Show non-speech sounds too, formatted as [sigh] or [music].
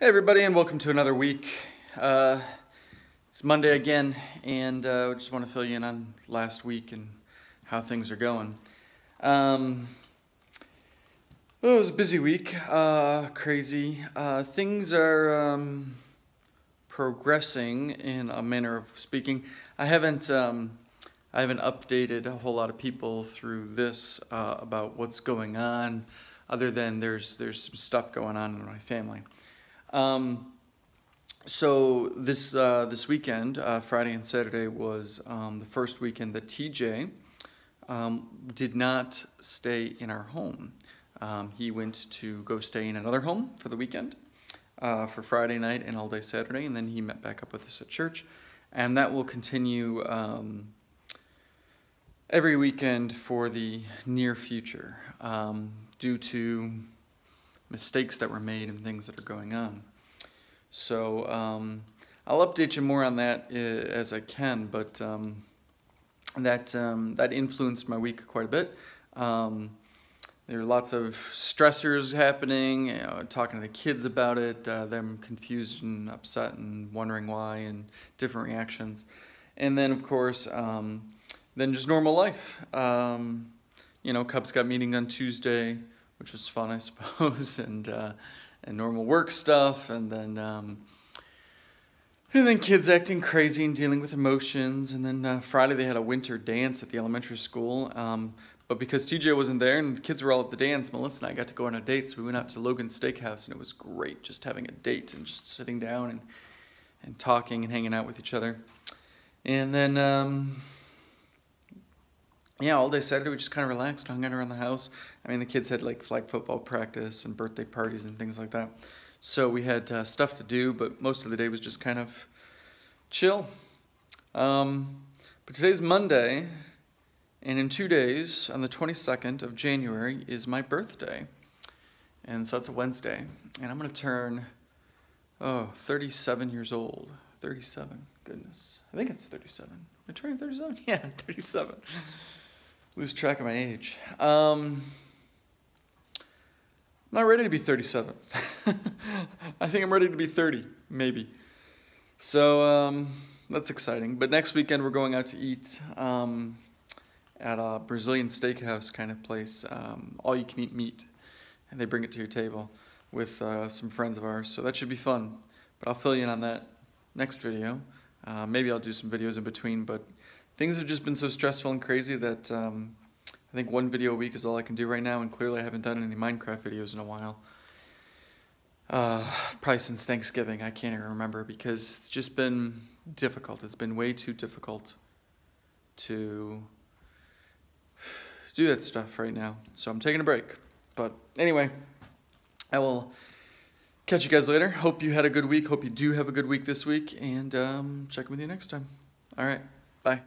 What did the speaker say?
Hey everybody and welcome to another week. Uh, it's Monday again and uh, I just want to fill you in on last week and how things are going. Um, well, it was a busy week, uh, crazy. Uh, things are um, progressing in a manner of speaking. I haven't um, I haven't updated a whole lot of people through this uh, about what's going on, other than there's there's some stuff going on in my family. Um, so this uh, this weekend, uh, Friday and Saturday, was um, the first weekend that TJ um, did not stay in our home. Um, he went to go stay in another home for the weekend, uh, for Friday night and all day Saturday, and then he met back up with us at church, and that will continue um, every weekend for the near future, um, due to mistakes that were made and things that are going on. So um, I'll update you more on that uh, as I can, but um, that um, that influenced my week quite a bit. Um, there are lots of stressors happening, you know, talking to the kids about it, uh, them confused and upset and wondering why and different reactions. And then, of course, um, then just normal life. Um, you know, Cub Scout meeting on Tuesday, which was fun, I [laughs] suppose, and uh, and normal work stuff, and then um, and then kids acting crazy and dealing with emotions, and then uh, Friday they had a winter dance at the elementary school. Um, but because TJ wasn't there and the kids were all at the dance, Melissa and I got to go on a date. So we went out to Logan's Steakhouse, and it was great, just having a date and just sitting down and and talking and hanging out with each other. And then. Um, yeah, all day Saturday we just kind of relaxed, hung out around the house. I mean, the kids had like flag football practice and birthday parties and things like that. So we had uh, stuff to do, but most of the day was just kind of chill. Um, but today's Monday, and in two days, on the 22nd of January, is my birthday. And so it's a Wednesday. And I'm going to turn, oh, 37 years old. 37, goodness. I think it's 37. Am I turning 37? [laughs] Yeah, 37 lose track of my age. Um, I'm not ready to be 37. [laughs] I think I'm ready to be 30, maybe. So um, that's exciting. But next weekend we're going out to eat um, at a Brazilian steakhouse kind of place. Um, all you can eat meat, and they bring it to your table with uh, some friends of ours. So that should be fun. But I'll fill you in on that next video. Uh, maybe I'll do some videos in between, but things have just been so stressful and crazy that um, I think one video a week is all I can do right now, and clearly I haven't done any Minecraft videos in a while. Uh, probably since Thanksgiving, I can't even remember because it's just been difficult. It's been way too difficult to do that stuff right now. So I'm taking a break. But anyway, I will catch you guys later. Hope you had a good week. Hope you do have a good week this week. And um, check with you next time. All right. Bye.